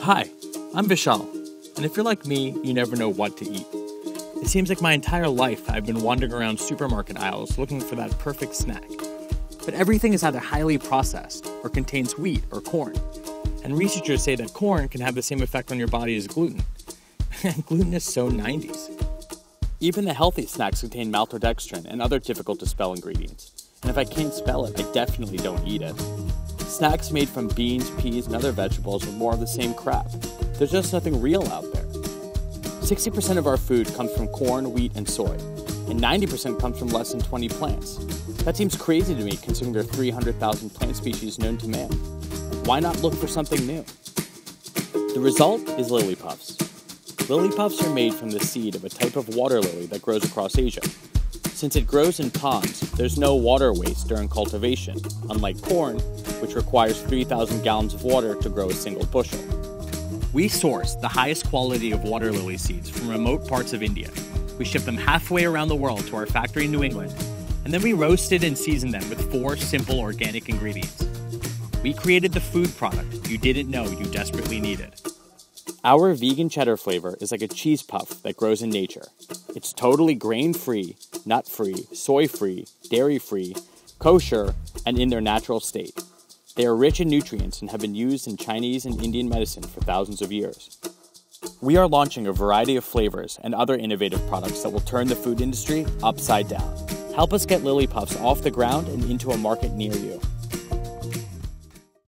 Hi, I'm Vishal, and if you're like me, you never know what to eat. It seems like my entire life I've been wandering around supermarket aisles looking for that perfect snack. But everything is either highly processed or contains wheat or corn. And researchers say that corn can have the same effect on your body as gluten. And gluten is so 90s. Even the healthy snacks contain maltodextrin and other difficult to spell ingredients. And if I can't spell it, I definitely don't eat it. Snacks made from beans, peas, and other vegetables are more of the same crap. There's just nothing real out there. 60% of our food comes from corn, wheat, and soy, and 90% comes from less than 20 plants. That seems crazy to me considering there are 300,000 plant species known to man. Why not look for something new? The result is lily puffs. Lily puffs are made from the seed of a type of water lily that grows across Asia. Since it grows in ponds, there's no water waste during cultivation, unlike corn, which requires 3,000 gallons of water to grow a single bushel. We source the highest quality of water lily seeds from remote parts of India. We ship them halfway around the world to our factory in New England, and then we roasted and seasoned them with four simple organic ingredients. We created the food product you didn't know you desperately needed. Our vegan cheddar flavor is like a cheese puff that grows in nature. It's totally grain free, nut free, soy free, dairy free, kosher, and in their natural state. They are rich in nutrients and have been used in Chinese and Indian medicine for thousands of years. We are launching a variety of flavors and other innovative products that will turn the food industry upside down. Help us get Lily Puffs off the ground and into a market near you.